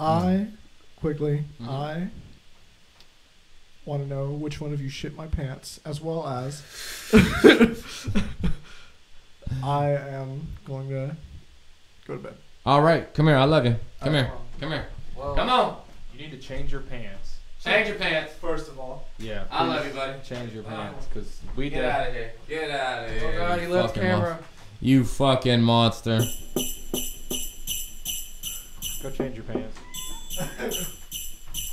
I quickly Mhm. I want to know which one of you shit my pants, as well as I am going to go to bed. All right, come here. I love you. Come Uh, here. Come here. Well, Come on. You need to change your pants. Change your pants. First of all, Yeah. I love you, buddy. Change your pants, cause we Get did. out of here. Get out of here. Oh God, he left camera. monster. You fucking monster. Go change your pants.